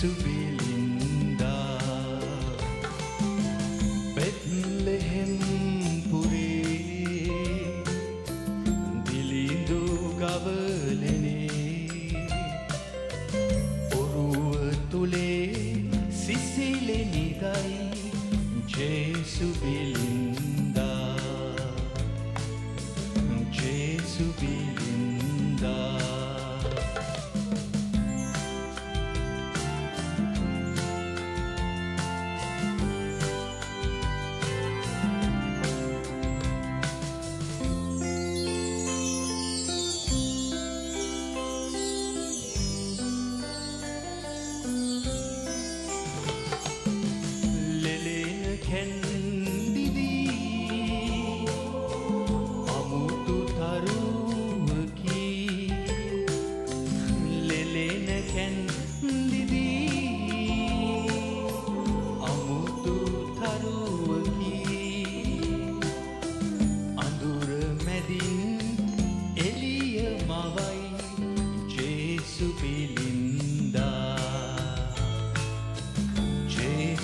සුවිලින්ද පෙත්ලෙහෙම් පුරේ දිලිඳු ගවලනේ ඔරුව තුලේ සිසිලෙනිදයි ජේසුබිලින්දා ජේසුබිලින්දා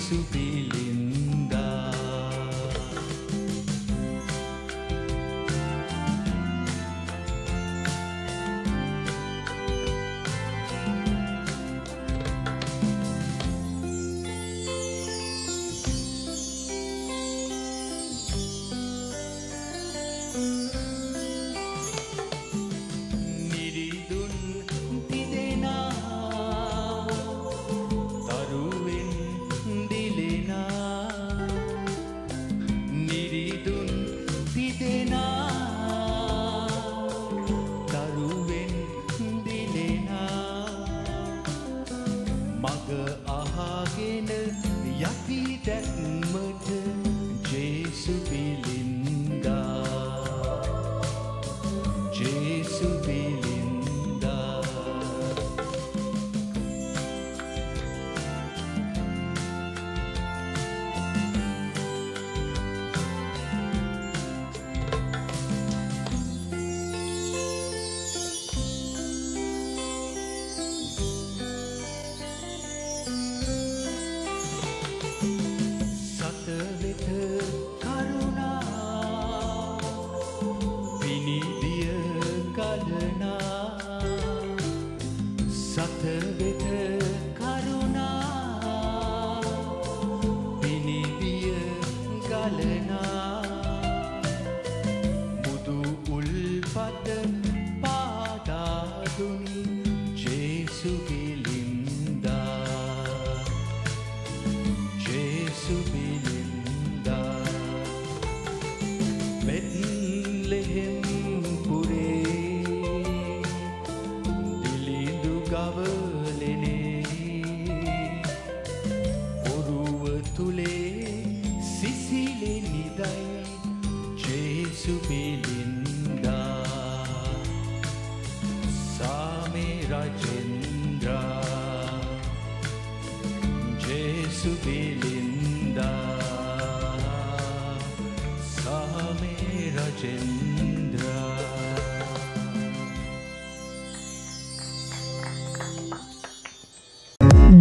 ජේසු පිලින්දා මග අහාගෙන යති දැක්මට ජේසු පිලින්දා ජේසු පිලින්දා උල්පත පාදාදුනි ජේසුගිලින්දා ජේසු පිලින්දා බෙත්ලෙහෙම් පුරේ දිලිඳු ගවලනේ